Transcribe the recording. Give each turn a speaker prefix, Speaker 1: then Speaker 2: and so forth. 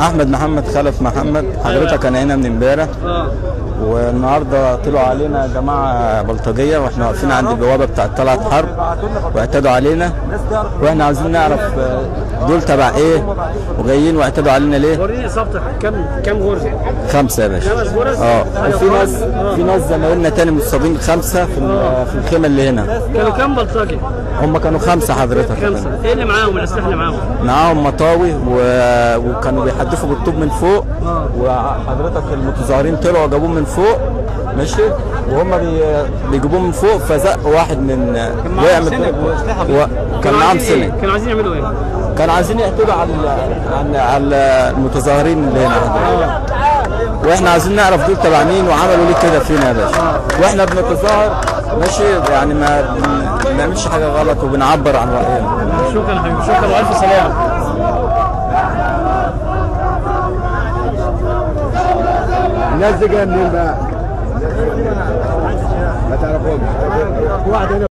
Speaker 1: أحمد محمد خلف محمد. حضرتك أنا هنا من امبارح.
Speaker 2: آه.
Speaker 1: والنهارده طلعوا علينا جماعة بلطجية وإحنا واقفين عند البوابة بتاعت طلعت حرب واعتدوا علينا وإحنا عايزين نعرف آه، دول تبع إيه وجايين واعتدوا علينا ليه
Speaker 2: وريني اصابتك كم كم غرزه؟
Speaker 1: خمسة يا باشا
Speaker 2: خمس غرز؟ آه.
Speaker 1: وفي ناس في ناس زمايلنا تاني مصابين خمسة في ال- في الخيمة اللي هنا
Speaker 2: كانوا كم بلطجي؟
Speaker 1: هم كانوا خمسة حضرتك
Speaker 2: خمسة إيه اللي معاهم الاسلحه اللي معاهم؟
Speaker 1: معاهم مطاوي و... وكانوا بيحدفوا بالطوب من فوق
Speaker 2: آه.
Speaker 1: وحضرتك المتظاهرين طلعوا جابوه من فوق ماشي وهم بي... بيجيبوه من فوق فزق واحد من وقع من. كان معاهم؟ سنة
Speaker 2: كانوا عايزين يعملوا إيه؟
Speaker 1: كانوا عايزين يقتلوا على على على المتظاهرين اللي هنا. وإحنا عايزين نعرف دول تبع مين وعملوا ليه كده فينا يا باشا وإحنا بنتظاهر ماشي يعني ما بن- بنعملش حاجة غلط وبنعبر عن رأينا
Speaker 2: شكرا حبيبي شكرا
Speaker 3: وألف سلامة جاية منين بقى؟ ما تعرفهمش واحد